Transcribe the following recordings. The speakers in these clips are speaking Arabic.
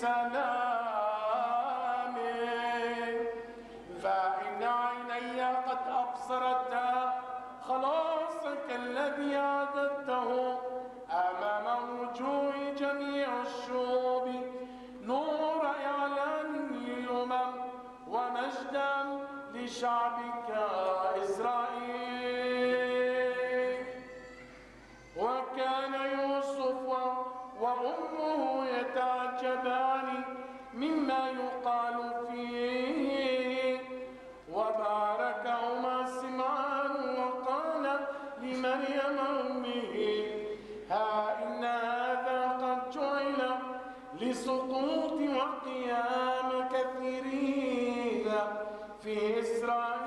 بسلام وأمه يتعجبان مما يقال فيه. وباركهما سمعان وقال لمريم أمه ها إن هذا قد جعل لسقوط وقيام كثيرين في إسرائيل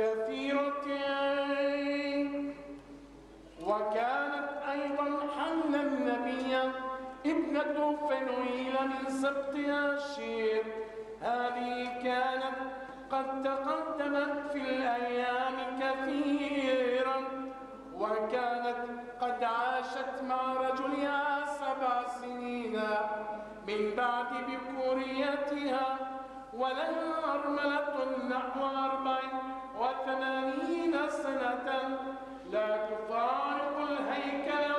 كثيرة وكانت أيضا حنا النبي ابنة فنويل من سبط أشير هذه كانت قد تقدمت في الأيام كثيرا. وكانت قد عاشت مع رجلها سبع سنين. من بعد بكوريتها ولها أرملة نحو أربع وثمانين سنة لا تفارق الهيكل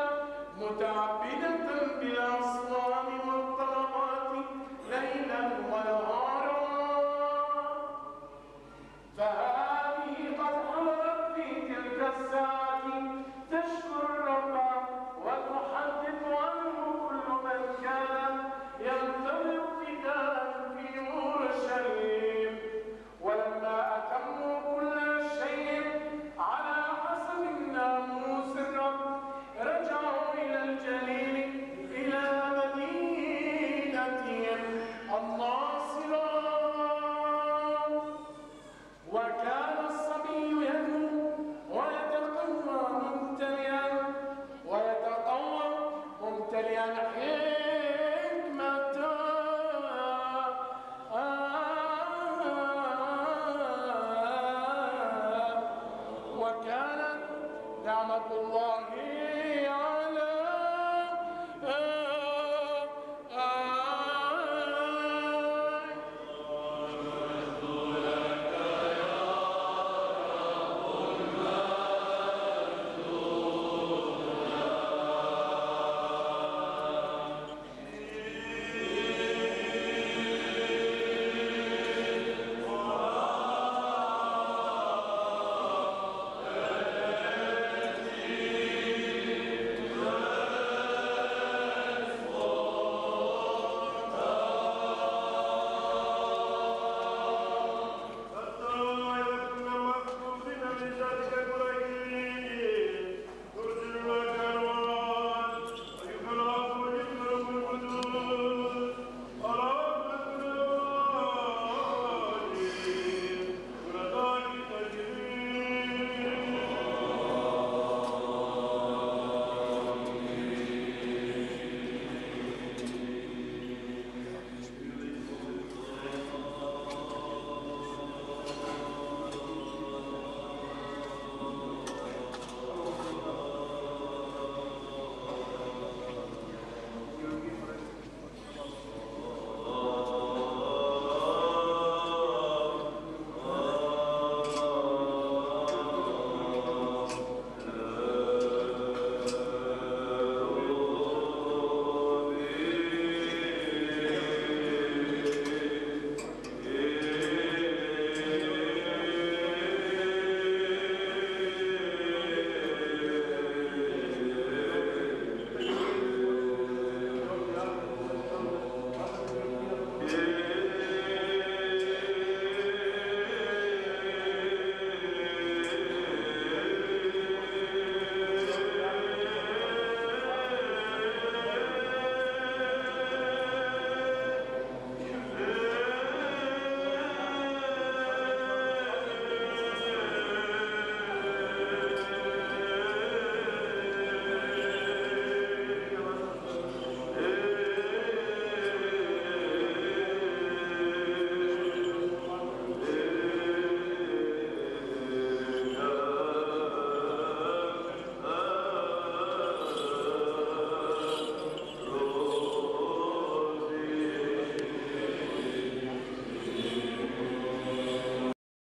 متعبدة بالأصنام